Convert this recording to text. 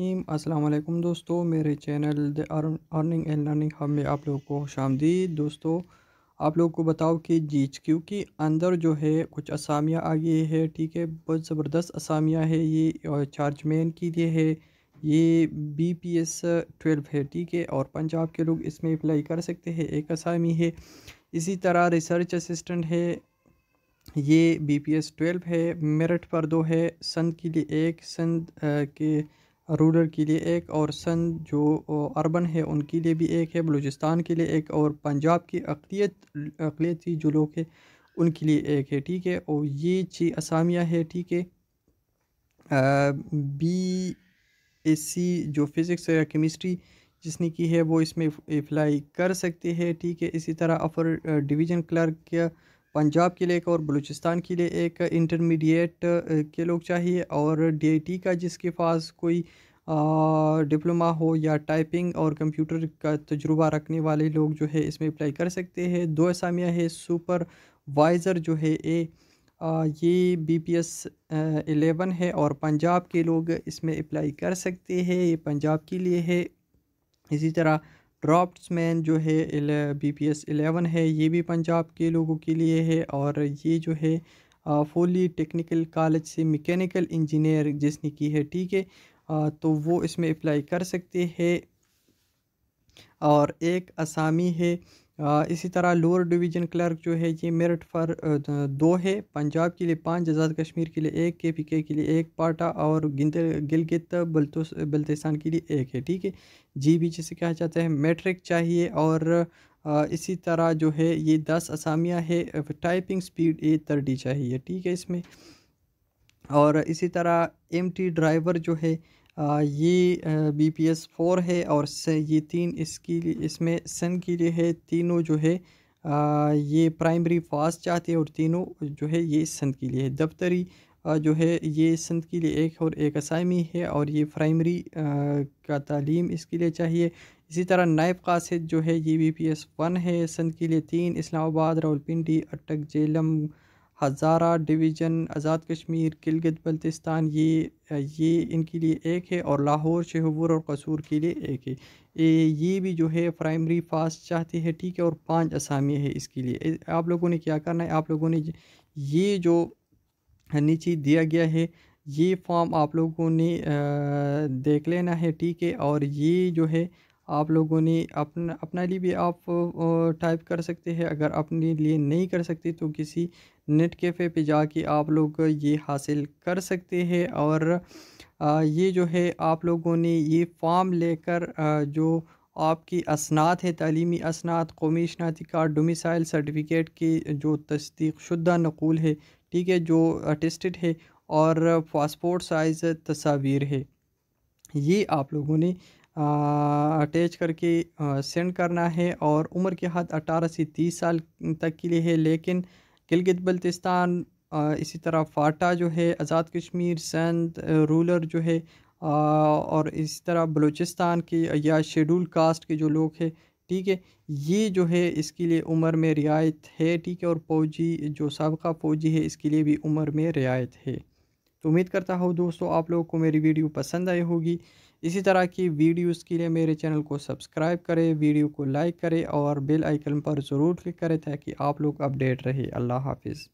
अस्सलाम वालेकुम दोस्तों, मेरे channel the earning and learning hub में आप लोगों को खुशामदीद दोस्तों, आप लोगों को बताओ कि जी क्यू के अंदर जो है कुछ असामियाँ आ गई है, ठीक है? बहुत ज़बरदस्त असामियाँ है ये चार्जमैन के लिए है, ये बी पी एस ट्वेल्व है, ठीक है? और पंजाब के लोग इसमें अप्लाई कर सकते हैं, एक असामी है। इसी तरह रिसर्च असिस्टेंट है, ये बी पी एस ट्वेल्व है, मेरठ पर दो है संद के लिए एक संद के रूरल के लिए एक और सन जो अर्बन है, उनके लिए भी एक है, बलूचिस्तान के लिए एक और पंजाब की अकलीत, अकलीती जो लोग हैं, उनके लिए एक है, ठीक है? और ये छः असामियाँ है, ठीक है? बी एस सी जो फिज़िक्स या केमिस्ट्री जिसने की है, वो इसमें अप्लाई कर सकते हैं, ठीक है? इसी तरह अपर डिवीज़न क्लर्क पंजाब के लिए एक और, बलूचिस्तान के लिए एक इंटरमीडिएट के लोग चाहिए और डी का जिसके पास कोई डिप्लोमा हो या टाइपिंग और कंप्यूटर का तजुर्बा रखने वाले लोग जो है इसमें अप्लाई कर सकते हैं। दो असामियाँ है सुपर वाइज़र जो है ए ये बी पी एस एलेवन है और पंजाब के लोग इसमें अप्लाई कर सकते हैं। ये पंजाब के लिए है। इसी तरह ड्राफ्ट्समैन जो है बी पी एस एलेवन है, ये भी पंजाब के लोगों के लिए है और ये जो है फोली टेक्निकल कॉलेज से मैकेनिकल इंजीनियर जिसने की है, ठीक है? तो वो इसमें अप्लाई कर सकते हैं। और एक असामी है इसी तरह लोअर डिवीज़न क्लर्क जो है, ये मेरिट फॉर दो है। पंजाब के लिए पाँच, आज़ाद कश्मीर के लिए एक के पी के के लिए एक, पाटा और गिलगित बल्तिस्तान के लिए एक है, ठीक है? जी बी जिसे कहा जाता है, मैट्रिक चाहिए और इसी तरह जो है, ये दस असामियाँ है टाइपिंग स्पीड ए थर्टी चाहिए, ठीक है, इसमें। और इसी तरह एम टी ड्राइवर जो है ये बी पी एस फोर है और ये तीन इसकी इसमें सन के लिए है, तीनों जो है ये प्राइमरी फास्ट चाहते हैं और तीनों जो है, ये संत के लिए है। दफ्तरी जो है, ये संत के लिए एक और एक असामी है और ये प्राइमरी का तालीम इसके लिए चाहिए। इसी तरह नायब कासिद जो है, ये बी पी एस वन है, संत के लिए तीन, इस्लामाबाद, रावलपिंडी, अटक, जेलम हज़ारा डिवीज़न, आज़ाद कश्मीर, गिलगित बल्तिस्तान, ये ये इनके लिए एक है और लाहौर, शहबूर और कसूर के लिए एक है। ये भी जो है प्राइमरी फास्ट चाहती है, ठीक है, और पाँच असामी है इसके लिए। आप लोगों ने क्या करना है? आप लोगों ने ये जो नीचे दिया गया है, ये फॉर्म आप लोगों ने देख लेना है, ठीक है, और ये जो है आप लोगों ने अपना अपना लिए भी आप टाइप कर सकते हैं। अगर अपने लिए नहीं कर सकते तो किसी नेट कैफ़े पे जाके आप लोग ये हासिल कर सकते हैं। और ये जो है, आप लोगों ने ये फॉर्म लेकर जो आपकी असनात है, तलीमी असनात, कौमी शनाती कार्ड डोमिसाइल सर्टिफिकेट की जो तस्दीक शुदा नकूल है, ठीक है, जो अटेस्टेड है, और पासपोर्ट साइज़ तस्वीर है। ये आप लोगों ने अटैच करके सेंड करना है और उम्र के हद 18 से 30 साल तक के लिए है। लेकिन गिलगित बल्तिस्तान इसी तरह फ़ाटा जो है, आज़ाद कश्मीर सैंद रूलर जो है और इसी तरह बलूचिस्तान के या शेड्यूल कास्ट के जो लोग हैं, ठीक है, ये जो है, इसके लिए उम्र में रियायत है, ठीक है, और फ़ौजी, जो सबका फ़ौजी है, इसके लिए भी उम्र में रियायत है। तो उम्मीद करता हूँ दोस्तों आप लोगों को मेरी वीडियो पसंद आई होगी। इसी तरह की वीडियोस के लिए मेरे चैनल को सब्सक्राइब करें, वीडियो को लाइक करें और बेल आइकन पर ज़रूर क्लिक करें ताकि आप लोग अपडेट रहे। अल्लाह हाफिज़।